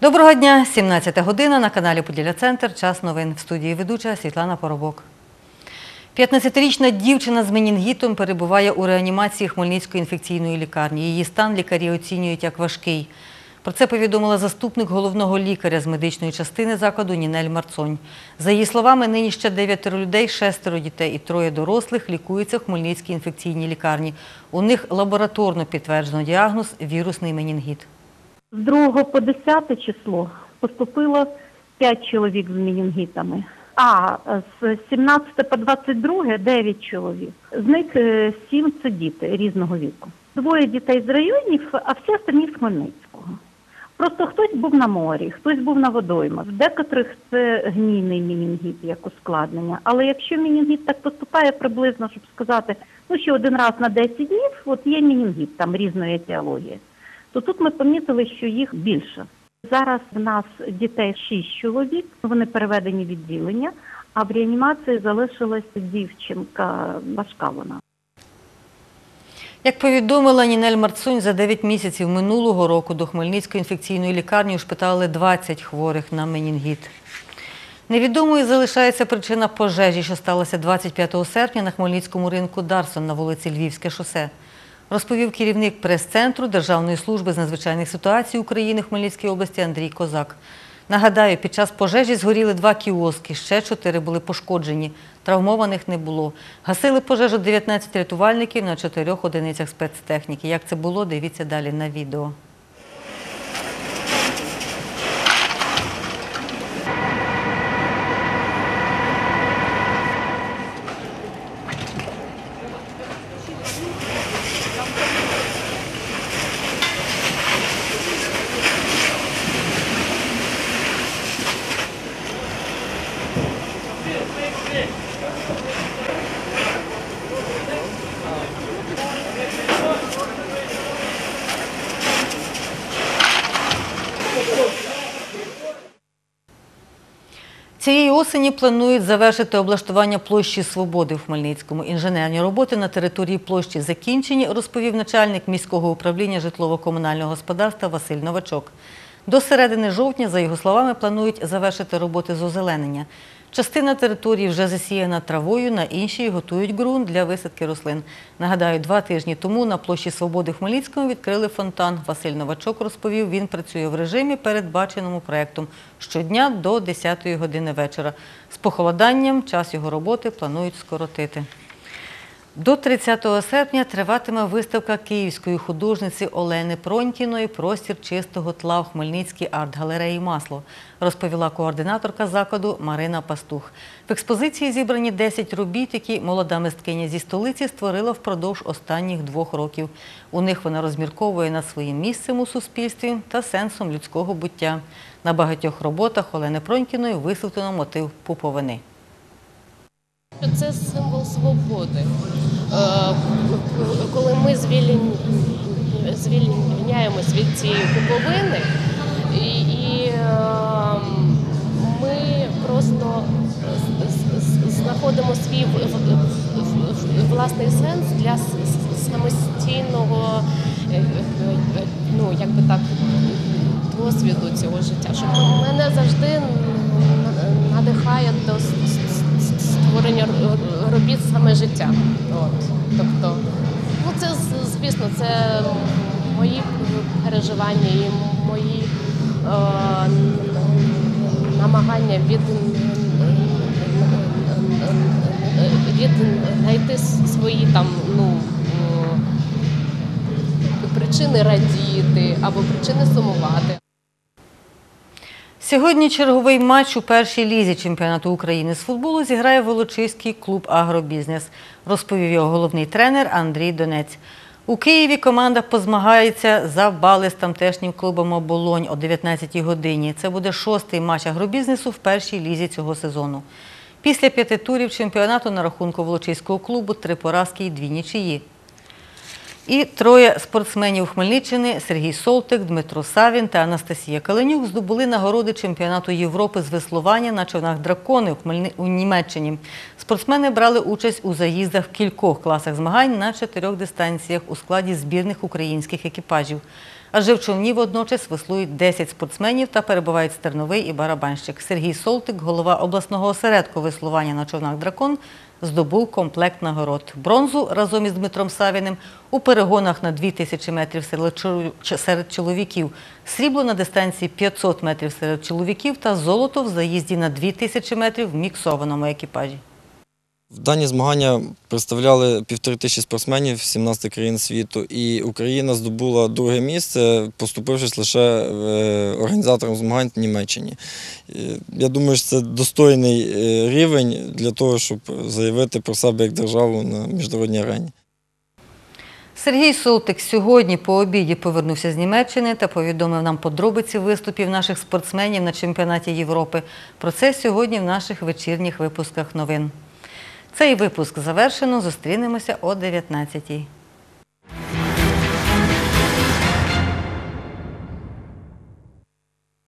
Доброго дня, 17 година на каналі Поділля Центр. Час новин в студії ведуча Світлана Поробок. 15-річна дівчина з менінгітом перебуває у реанімації Хмельницької інфекційної лікарні. Її стан лікарі оцінюють як важкий. Про це повідомила заступник головного лікаря з медичної частини закладу Нінель Марцонь. За її словами, нині ще дев'ятеро людей, шестеро дітей і троє дорослих лікуються в Хмельницькій інфекційній лікарні. У них лабораторно підтверджено діагноз вірусний менінгіт. З 2 по 10 число поступило 5 чоловік з менінгітами, а з 17 по 22 – 9 чоловік. З них 7 – це діти різного віку. Двоє дітей з районів, а всі остальні з Хмельницького. Просто хтось був на морі, хтось був на водоймах. В декотрих це гнійний менінгіт як ускладнення. Але якщо менінгіт так поступає приблизно, щоб сказати, ну що один раз на 10 днів, от є менінгіт там різної етіології то тут ми помітили, що їх більше. Зараз в нас дітей 6 чоловік, вони переведені в відділення, а в реанімації залишилася дівчинка, важка вона. Як повідомила Нінель Марцунь, за 9 місяців минулого року до Хмельницької інфекційної лікарні ушпитали 20 хворих на менінгіт. Невідомою залишається причина пожежі, що сталося 25 серпня на Хмельницькому ринку Дарсон на вулиці Львівське шосе. Розповів керівник прес-центру Державної служби з надзвичайних ситуацій України в Хмельницькій області Андрій Козак. Нагадаю, під час пожежі згоріли два кіоски, ще чотири були пошкоджені, травмованих не було. Гасили пожежу 19 рятувальників на чотирьох одиницях спецтехніки. Як це було, дивіться далі на відео. Цієї осені планують завершити облаштування площі Свободи в Хмельницькому. Інженерні роботи на території площі закінчені, розповів начальник міського управління житлово-комунального господарства Василь Новачок. До середини жовтня, за його словами, планують завершити роботи з озеленення. Частина території вже засіяна травою, на іншій готують ґрунт для висадки рослин. Нагадаю, два тижні тому на площі Свободи Хмельницького відкрили фонтан. Василь Новачок розповів, він працює в режимі, передбаченому проєктом щодня до 10-ї години вечора. З похолоданням час його роботи планують скоротити. До 30 серпня триватиме виставка київської художниці Олени Пронькіної Простір чистого тла в Хмельницькій арт-галереї Масло, розповіла координаторка закладу Марина Пастух. В експозиції зібрані 10 робіт, які молода мисткиня зі столиці створила впродовж останніх двох років. У них вона розмірковує над своїм місцем у суспільстві та сенсом людського буття. На багатьох роботах Олени Пронькіної висвітлено мотив пуповини. Це символ свободи. Е, Коли ми звільняємось від цієї куповини, і, і е, ми просто знаходимо свій власний сенс для самостійного, е, е, ну як би так, досвіду цього життя. Що мене завжди надихає до створення робіт саме життя. От. Тобто, ну це звісно, це мої переживання і мої е, намагання від, від знайти свої там ну. Причини радіти або причини сумувати. Сьогодні черговий матч у першій лізі чемпіонату України з футболу зіграє Волочиський клуб «Агробізнес», розповів його головний тренер Андрій Донець. У Києві команда позмагається за бали з тамтешнім клубом «Оболонь» о 19-й годині. Це буде шостий матч агробізнесу в першій лізі цього сезону. Після п'яти турів чемпіонату на рахунку Волочиського клубу три поразки і дві нічиї. І троє спортсменів Хмельниччини Сергій Солтик, Дмитро Савін та Анастасія Каленюк здобули нагороди чемпіонату Європи з веслування на човнах дракони у, Німеччині. Спортсмени брали участь у заїздах в кількох класах змагань на чотирьох дистанціях у складі збірних українських екіпажів. Адже в човні водночас веслують 10 спортсменів та перебувають стерновий і барабанщик. Сергій Солтик, голова обласного осередку веслування на човнах «Дракон», здобув комплект нагород. Бронзу разом із Дмитром Савіним у перегонах на 2000 метрів серед чоло- чоловіків, срібло на дистанції 500 метрів серед чоловіків та золото в заїзді на 2000 метрів в міксованому екіпажі. Дані змагання представляли півтори тисячі спортсменів 17 країн світу, і Україна здобула друге місце, поступившись лише е, організатором змагань в Німеччині. Е, Я думаю, що це достойний е, рівень для того, щоб заявити про себе як державу на міжнародній арені. Сергій Солтик сьогодні по обіді повернувся з Німеччини та повідомив нам подробиці виступів наших спортсменів на чемпіонаті Європи. Про це сьогодні в наших вечірніх випусках новин. Цей випуск завершено. Зустрінемося о 19-й.